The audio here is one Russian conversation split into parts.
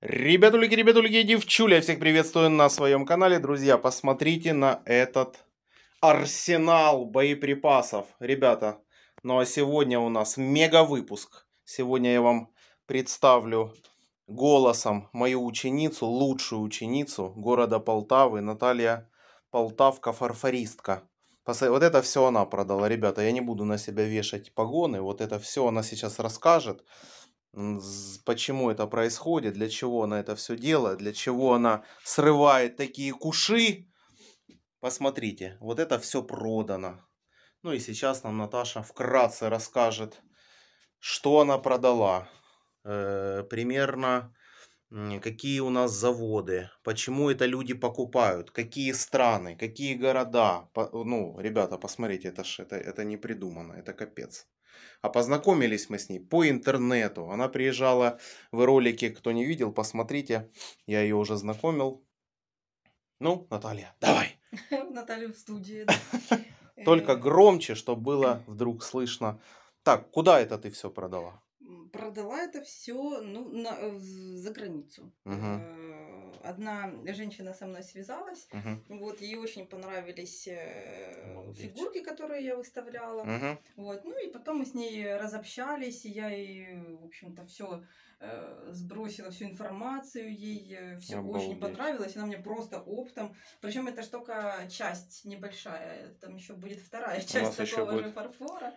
Ребятулики, ребятулики, девчули, я всех приветствую на своем канале. Друзья, посмотрите на этот арсенал боеприпасов. Ребята, ну а сегодня у нас мега выпуск. Сегодня я вам представлю голосом мою ученицу, лучшую ученицу города Полтавы, Наталья Полтавка, фарфористка. Вот это все она продала. Ребята, я не буду на себя вешать погоны. Вот это все она сейчас расскажет почему это происходит, для чего она это все делает, для чего она срывает такие куши. Посмотрите, вот это все продано. Ну и сейчас нам Наташа вкратце расскажет, что она продала. Э, примерно какие у нас заводы, почему это люди покупают, какие страны, какие города. Ну, ребята, посмотрите, это, ж, это, это не придумано, это капец. А познакомились мы с ней по интернету. Она приезжала в ролике, кто не видел, посмотрите. Я ее уже знакомил. Ну, Наталья, давай. Наталья в студии. Только э. громче, чтобы было вдруг слышно. Так, куда это ты все продала? Продала это все ну, на, за границу. Угу одна женщина со мной связалась. Угу. Вот, ей очень понравились э, Молодец. фигурки, которые я выставляла. Угу. Вот, ну и потом мы с ней разобщались, и я ей, в общем-то, все э, сбросила всю информацию, ей э, все очень понравилось, она мне просто оптом. Причем это ж только часть небольшая, там еще будет вторая часть такого же будет... фарфора.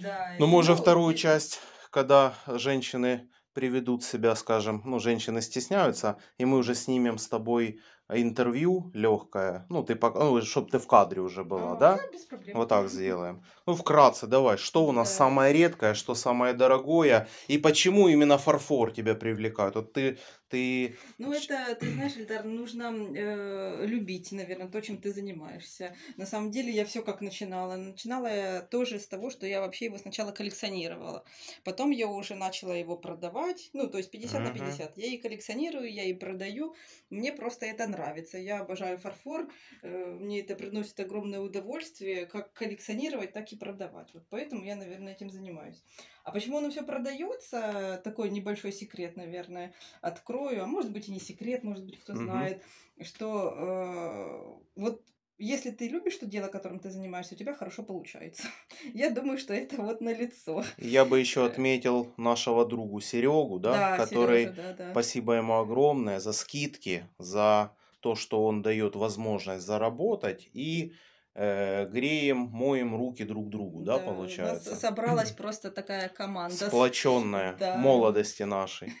Да, ну, мы уже вторую часть, когда женщины приведут себя, скажем, ну, женщины стесняются, и мы уже снимем с тобой интервью легкое, ну, ты, ну, чтобы ты в кадре уже была, а, да? да без проблем. Вот так сделаем. Ну, вкратце давай, что у нас да. самое редкое, что самое дорогое, и почему именно фарфор тебя привлекает? Вот ты, ты... Ну, это, ты знаешь, Эльдар, нужно э, любить, наверное, то, чем ты занимаешься. На самом деле, я все как начинала. Начинала я тоже с того, что я вообще его сначала коллекционировала. Потом я уже начала его продавать, ну, то есть 50 uh-huh. на 50. Я и коллекционирую, я и продаю. Мне просто это нравится нравится. Я обожаю фарфор. Э, мне это приносит огромное удовольствие, как коллекционировать, так и продавать. Вот поэтому я, наверное, этим занимаюсь. А почему оно все продается? Такой небольшой секрет, наверное, открою. А может быть и не секрет, может быть, кто знает, угу. что э, вот если ты любишь то дело, которым ты занимаешься, у тебя хорошо получается. Я думаю, что это вот на лицо. Я бы еще отметил нашего другу Серегу, да, да который, Сережа, да, да. спасибо ему огромное за скидки, за то, что он дает возможность заработать и э, греем, моем руки друг другу, да, да получается. собралась просто такая команда. Сплоченная да. молодости нашей.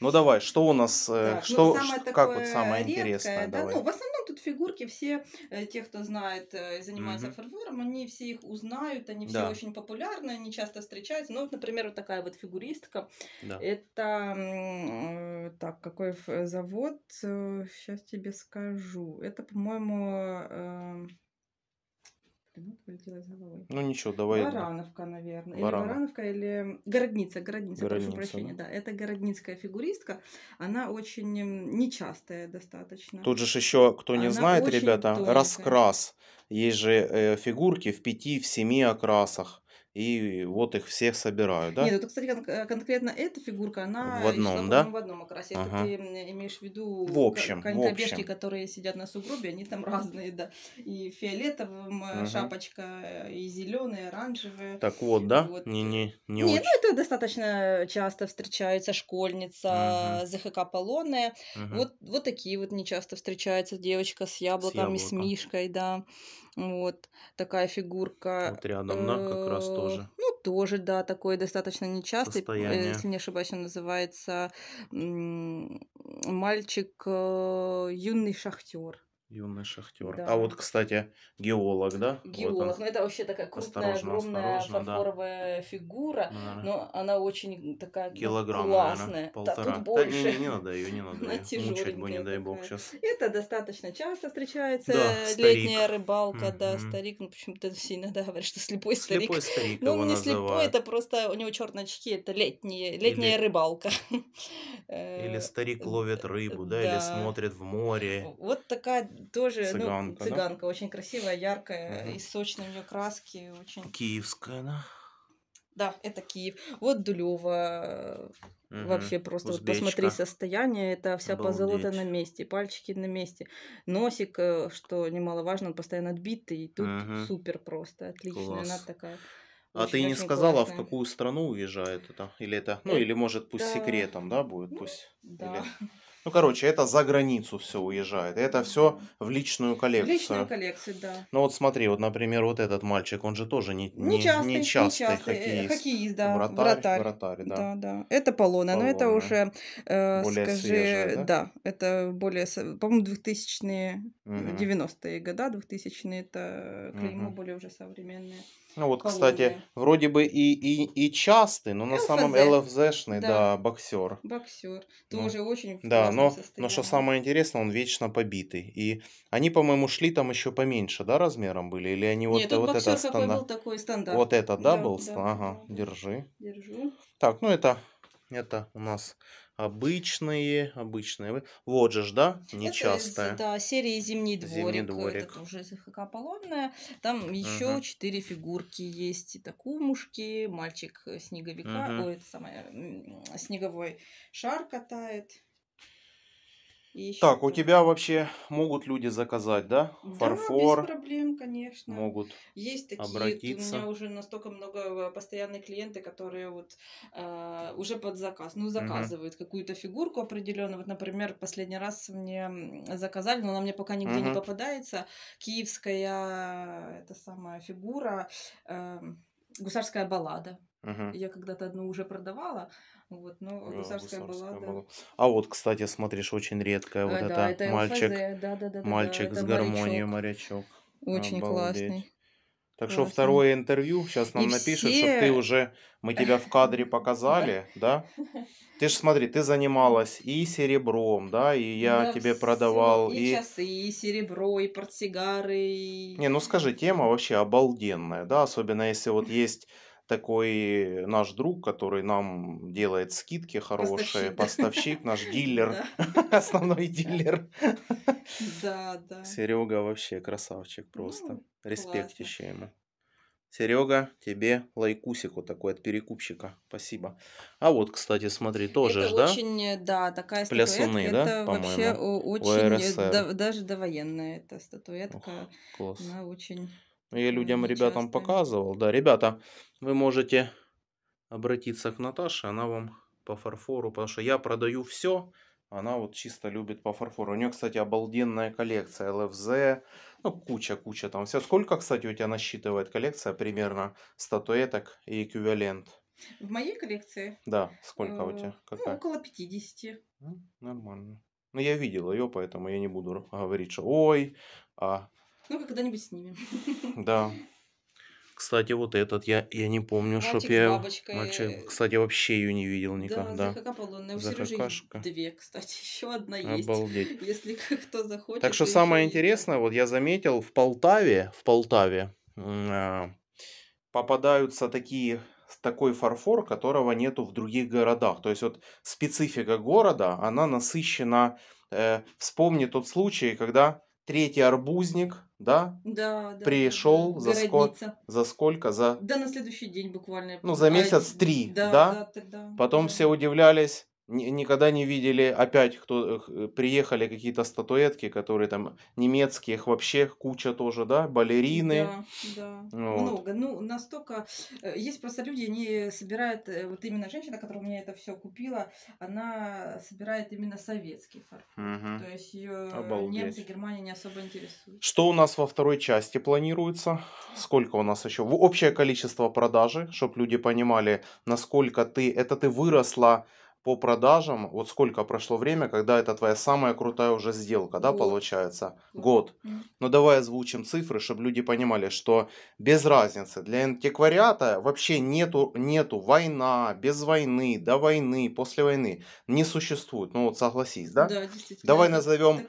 Ну давай, что у нас, э, так, что, ну, как вот самое редкое, интересное? Да, давай. Ну, в основном тут фигурки все, э, те, кто знает, занимается угу. фарфором, они все их узнают, они все да. очень популярны, они часто встречаются. Ну, вот, например, вот такая вот фигуристка. Да. Это, так, какой завод, сейчас тебе скажу. Это, по-моему, минут вылетело из головы. Ну ничего, давай. Барановка, наверное. Баранов. Или Барановка, или Городница, Городница, Городница прошу прощения. Да. да, это городницкая фигуристка. Она очень нечастая достаточно. Тут же еще, кто не Она знает, ребята, тонкая. раскрас. Есть же э, фигурки в пяти, в семи окрасах и вот их всех собираю, да? Нет, это, кстати, кон- э, конкретно эта фигурка, она в одном, да? в одном окрасе. Ага. Это ты имеешь в виду в общем, конькобежки, которые сидят на сугробе, они там разные, да. И фиолетовым ага. шапочка, и зеленые, оранжевые. Так вот, да? Вот. Не, не, не Нет, ну это достаточно часто встречается школьница, ага. ЗХК полонная. Ага. Вот, вот такие вот не часто встречаются девочка с яблоками, с, с мишкой, да. Вот такая фигурка. Вот рядом, да, как раз тоже. Ну, тоже, да, такой достаточно нечастый, э, если не ошибаюсь, он называется «Мальчик э, юный шахтер». Юный шахтер. Да. А вот, кстати, геолог, да? Геолог. Вот ну, это вообще такая крупная, осторожно, огромная осторожно, фарфоровая да. фигура. Ну, но она очень такая Килограмм, классная. Наверное, полтора. Да, тут больше. Да, не, не надо ее, не надо ее. Мучать бы, не дай бог, сейчас. Это достаточно часто встречается. Да, летняя старик. рыбалка, mm-hmm. да, старик. Ну, почему-то все иногда говорят, что слепой старик. Слепой старик Ну, он не слепой, это просто у него черные очки, это летняя, летняя или... рыбалка. Или э, старик ловит рыбу, да, да, или смотрит в море. Вот такая тоже цыганка, ну, цыганка да? очень красивая, яркая угу. и сочные у нее краски очень. Киевская, да? Да, это Киев. Вот Дулева. Мгм. Вообще просто вот посмотри состояние, это вся позолота на Обалдеть. месте, пальчики на месте. Носик, э, что немаловажно, он постоянно отбитый, и тут Мгм. супер просто, отличная, она Класс. такая А ты не сказала, в классная. какую страну уезжает это? Или это, ну, Э, или может пусть да. секретом, да, будет, Ну, пусть. Да. Ну, короче, это за границу все уезжает. Это все Да. в личную В коллекцию. личную коллекцию, да. Ну вот смотри, вот, например, вот этот мальчик, он же тоже не, не, Нечастый, не частый нечастый, э, хоккеист. хоккеист, да, вратарь, вратарь. вратарь, да. Да, да. Это Полона, но это уже, э, Более скажи, свежая, да? это более, по-моему, 2000-е, Мгм. 90-е года, 2000-е, это клеймо Мгм. более уже современное. Ну вот, кстати, Полония. вроде бы и, и, и частый, но на самом ЛФЗ. ЛФЗшный, Да. да, боксер. Боксер. Ну, Тоже очень в Да, но, но что самое интересное, он вечно побитый. И они, по-моему, шли там еще поменьше, да, размером были? Или они вот, Нет, вот боксер это какой был, стандарт? такой стандарт. Вот это, да, Да, был? да, Ага, да. держи. Держу. Так, ну это, это у нас обычные, обычные. Вот же ж, да, Это нечастая. да, серии Зимний дворик. Зимний Это дворик. тоже из ХК Полонная. Там еще Мгм. четыре фигурки есть. Это кумушки, мальчик снеговика, Мгм. ой, это самое, снеговой шар катает. И Так, у тебя вообще могут люди заказать, да? Да, Фарфор без проблем, конечно. могут. Есть такие, вот у обратиться. меня уже настолько много э, постоянные клиенты, которые вот э, уже под заказ, ну, заказывают какую-то фигурку определенную. Вот, например, последний раз мне заказали, но она мне пока нигде не Мгм. попадается. Киевская, это самая фигура, эм, гусарская баллада. Мгм. Я когда-то одну уже продавала, вот, но Да, гусарская, гусарская баллада. балла- А вот, кстати, смотришь, очень редкая вот Э, это, да, это мальчик, да, да, да, мальчик да, с гармонией, морячок. Очень Обалдеть. классный. Так что второе интервью сейчас нам И напишут, чтобы ты все- уже, мы тебя в кадре показали, да? Ты же смотри, ты занималась и серебром, да, и я Да тебе продавал, и, и... часы, и серебро, и портсигары, и... Не, ну скажи, тема вообще обалденная, да, особенно если вот есть такой наш друг, который нам делает скидки хорошие, Поставщик, поставщик, наш дилер, основной дилер. да, да. Серега вообще красавчик просто. Ну, Респектище ему. Серега, тебе лайкусик вот такой от перекупщика. Спасибо. А вот, кстати, смотри, тоже это ж, да? очень, э, да, такая Плясуны, статуэтка, да, это вообще очень, э, да- даже довоенная эта статуэтка, класс. она очень Я людям, ребятам показывал. Да, ребята, вы можете обратиться к Наташе, она вам по фарфору, потому что я продаю все, она вот чисто любит по фарфору. У нее, кстати, обалденная коллекция ЛФЗ, ну, куча-куча там все. Сколько, кстати, у тебя насчитывает коллекция примерно статуэток и эквивалент? В моей коллекции Да, сколько у э, тебя? ну, Какая? около 50. Ну, Нормально. Ну, я видел ее, поэтому я не буду говорить, что ой, а Ну, когда-нибудь снимем. Да. Кстати, вот этот я, я не помню, чтоб я... бабочкой. Мальчик, кстати, вообще ее не видел Да, никогда. ЗХК Полонная. У Сережи две, кстати. Еще одна есть. Обалдеть. Если кто захочет. Так что то самое ещё есть. интересное, вот я заметил, в Полтаве, в Полтаве а, попадаются такие такой фарфор, которого нету в других городах. То есть вот специфика города, она насыщена. э, вспомни тот случай, когда третий арбузник, да, Да, да. пришел да. за сколько? За сколько? За Да, на следующий день буквально. Ну, за А, месяц три, да? да? Да, тогда. Потом да. все удивлялись, никогда не видели опять, кто э, приехали какие-то статуэтки, которые там немецкие, их вообще куча тоже, да, балерины. Да, да. Вот. Много. Ну, настолько... э, Есть просто люди, они собирают... э, Вот именно женщина, которая меня это все купила, она собирает именно советский фарфор. Мгм. То есть ее Обалдеть. немцы, Германия не особо интересуют. Что у нас во второй части планируется? Сколько у нас еще? Общее количество продажи, чтобы люди понимали, насколько ты, это ты выросла по продажам, вот сколько прошло время, когда это твоя самая крутая уже сделка, да, Год. получается? Год. Мгм. Ну давай озвучим цифры, чтобы люди понимали, что без разницы. Для антиквариата вообще нету, нету война, без войны, до войны, после войны. Не существует. Ну вот согласись, да? действительно. Давай назовем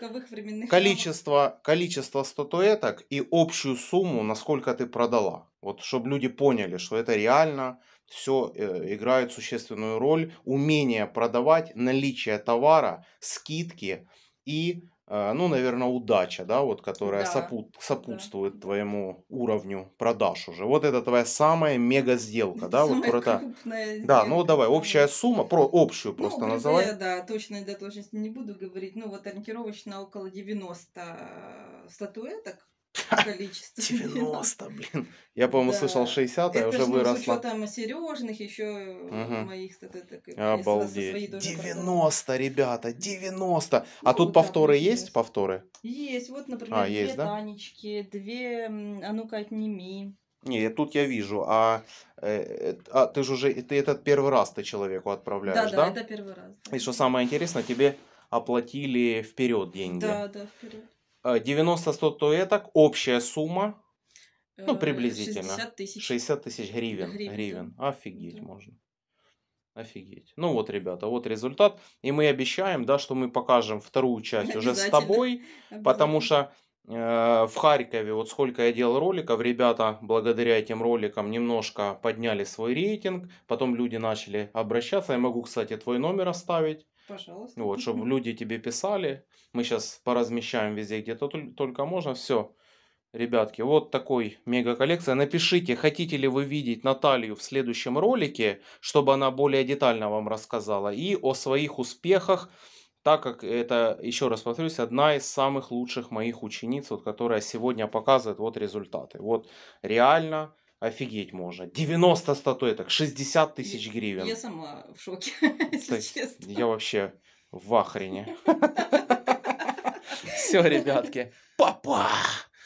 количество, количество статуэток и общую сумму, насколько ты продала. Вот, чтобы люди поняли, что это реально все играет существенную роль. Умение продавать, наличие товара, скидки и э, ну, наверное, удача, да, вот, которая Да, сопут- да. сопутствует твоему уровню продаж уже. Вот это твоя самая мега сделка, да, вот Самая про это. Да, ну давай, общая сумма, про общую Ну, просто ГРЗ, называй. да, точной до точности не буду говорить. Ну, вот ориентировочно около 90 статуэток количество. 90, блин. Я, по-моему, Да. слышал 60, а Это уже ж, ну, с учетом сережных еще Мгм. моих статуэток. и свои Обалдеть. тоже продала. 90, ребята, 90. А Ну, тут вот так повторы есть? плюс-минус. Повторы? Есть, вот, например, А, две есть, да? Танечки, две, а ну-ка, отними. Не, тут я вижу. А, э, э, а ты же уже, ты этот первый раз ты человеку Да, отправляешь, да, да? это первый раз. да. И что самое интересное, тебе оплатили вперед деньги. Да, да, вперед. Э, 90 статуэток, общая сумма, ну, приблизительно. 60 тысяч. 60 тысяч гривен. Гривен, Гривен. Офигеть Да. можно. Офигеть. Ну вот, ребята, вот результат. И мы обещаем, да, что мы покажем вторую часть уже с тобой. Потому что э, в Харькове, вот сколько я делал роликов, ребята благодаря этим роликам немножко подняли свой рейтинг. Потом люди начали обращаться. Я могу, кстати, твой номер оставить. Пожалуйста. Вот, чтобы люди тебе писали. Мы сейчас поразмещаем везде, где то только можно. Все. Ребятки, вот такой мега коллекция. Напишите, хотите ли вы видеть Наталью в следующем ролике, чтобы она более детально вам рассказала и о своих успехах, так как это, еще раз повторюсь, одна из самых лучших моих учениц, вот, которая сегодня показывает вот результаты. Вот реально офигеть можно. 90 статуэток, 60 тысяч гривен. Я сама в шоке, если есть честно. Я вообще в ахрене. Все, ребятки. Папа!